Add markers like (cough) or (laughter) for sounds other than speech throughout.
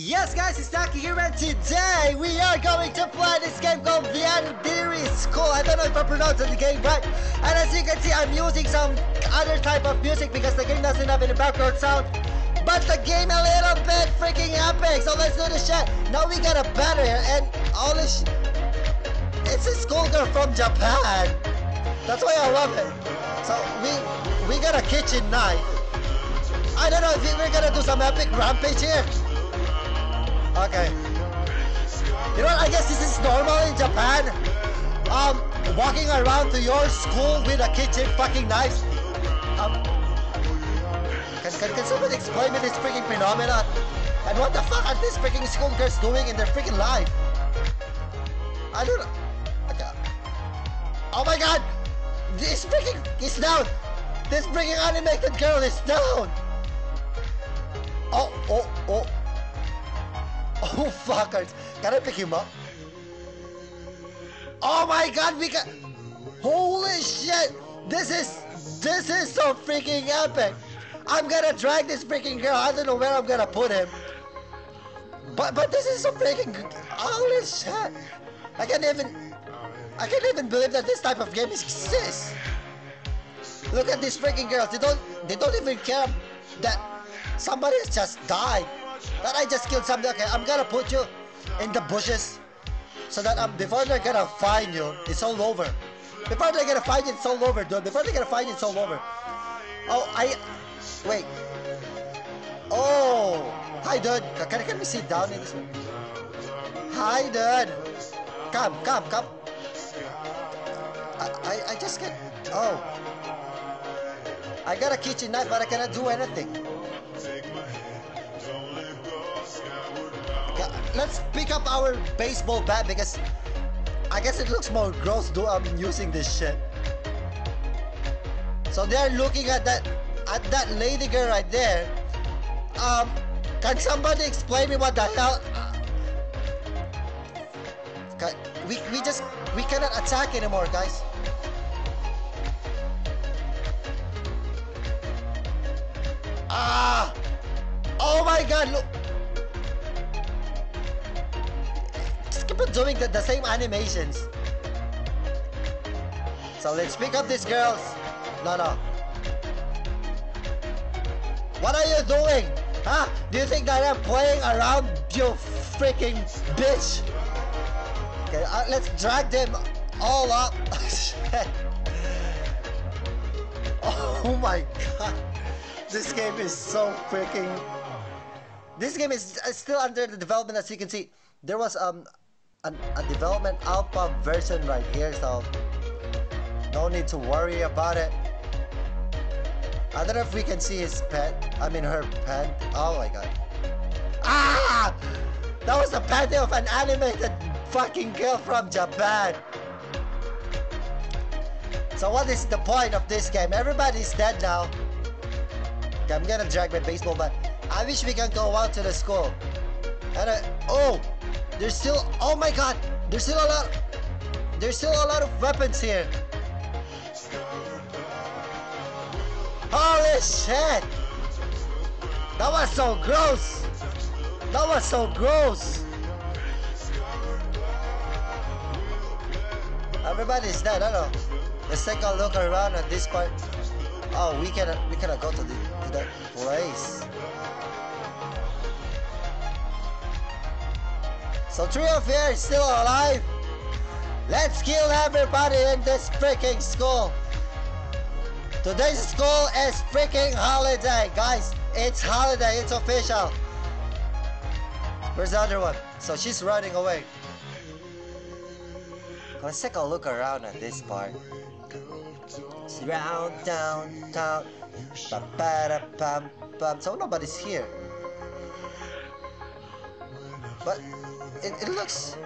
Yes guys, it's Naki here and today we are going to play this game called Yandere School. I don't know if I pronounced the game right. And as you can see, I'm using some other type of music because the game doesn't have any background sound. But the game a little bit freaking epic. So let's do the shit. Now we got a battle and all this It's a schoolgirl from Japan. That's why I love it. So we we got a kitchen knife. I don't know if we're gonna do some epic rampage here. Okay. You know what? I guess this is normal in Japan. Um, walking around to your school with a kitchen fucking knife. Um, can, can, can somebody explain me this freaking phenomenon? And what the fuck are these freaking schoolgirls doing in their freaking life? I don't know. Okay. Oh my god! This freaking is down! This freaking animated girl is down! Oh, oh, oh. Oh fuckers! Can I pick him up? Oh my god, we can Holy shit! This is this is so freaking epic! I'm gonna drag this freaking girl, I don't know where I'm gonna put him. But but this is so freaking holy shit! I can't even I can't even believe that this type of game exists! Look at these freaking girls, they don't they don't even care that somebody has just died. That I just killed somebody. Okay, I'm gonna put you in the bushes so that um, before they're gonna find you, it's all over. Before they're gonna find you, it's all over, dude. Before they're gonna find you, it's all over. Oh, I wait. Oh, hi, dude. Can, can we sit down in this? Hi, dude. Come, come, come. I, I, I just get. Oh. I got a kitchen knife, but I cannot do anything. Let's pick up our baseball bat because I guess it looks more gross though I'm using this shit. So they're looking at that at that lady girl right there. Um, can somebody explain me what the hell? Uh, we we just we cannot attack anymore, guys. Ah! Oh my God! Look. On doing the, the same animations. So let's pick up these girls. No, no. What are you doing? Huh? Do you think that I'm playing around, you freaking bitch? Okay, uh, let's drag them all up. (laughs) oh my god. This game is so freaking... This game is still under the development as you can see. There was um a, a development alpha version right here, so no need to worry about it. I don't know if we can see his pet. I mean her pet. Oh my god. Ah! That was the pet of an animated fucking girl from Japan. So what is the point of this game? Everybody's dead now. I'm gonna drag my baseball bat. I wish we can go out to the school. And I, oh! There's still, oh my god, there's still a lot, there's still a lot of weapons here. Holy shit! That was so gross! That was so gross! Everybody's dead, I know. Let's take a look around at this part. Oh, we cannot, we cannot go to, the, to that place. So three of you are still alive? Let's kill everybody in this freaking school. Today's school is freaking holiday, guys. It's holiday, it's official. Where's the other one? So she's running away. Let's take a look around at this part. Round downtown. Ba. So nobody's here. But it, it looks...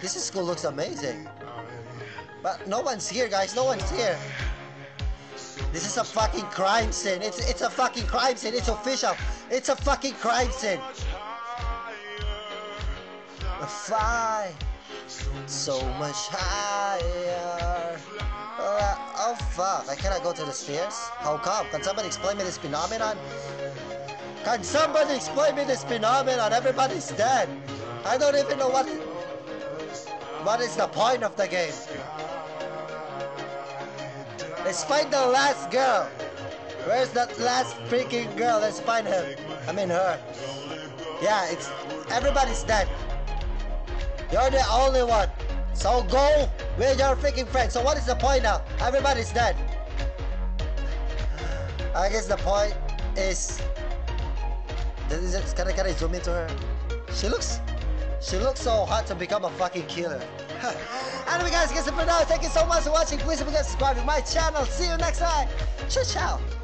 This school looks amazing. But no one's here, guys. No one's here. This is a fucking crime scene. It's it's a fucking crime scene. It's official. It's a fucking crime scene. Fly so much higher. Uh, oh fuck! I cannot go to the stairs. How come? Can somebody explain me this phenomenon? Can somebody explain me this phenomenon? Everybody's dead. I don't even know what what is the point of the game. Let's find the last girl. Where's that last freaking girl? Let's find her. I mean her. Yeah, it's everybody's dead. You're the only one. So go with your freaking friends. So what is the point now? Everybody's dead. I guess the point is. Is it, can I can I zoom into her? She looks, she looks so hot to become a fucking killer. (laughs) anyway, guys, guess it for now. Thank you so much for watching. Please don't forget to subscribe to my channel. See you next time. Ciao, ciao.